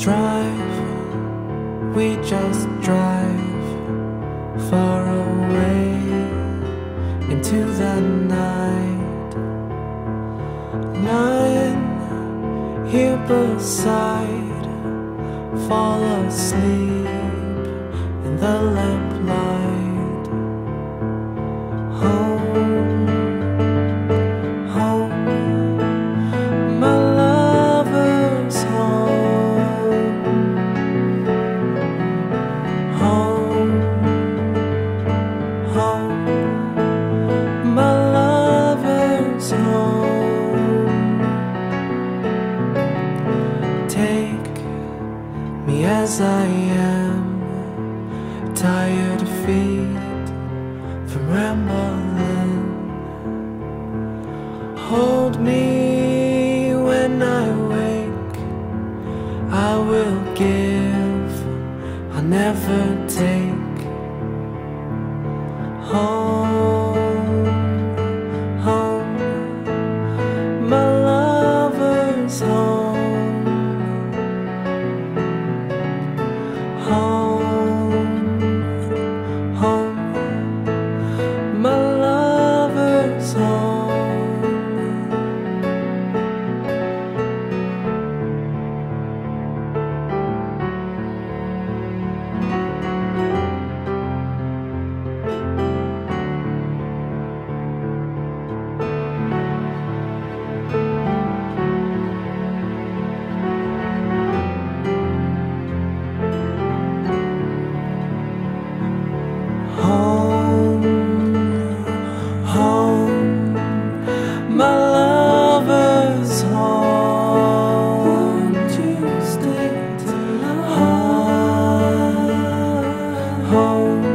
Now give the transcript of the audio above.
drive, we just drive far away into the night. Nine here beside, fall asleep in the lamplight. Take me as I am. Tired feet from rambling. Hold me when I wake. I will give, I'll never take. Hold home.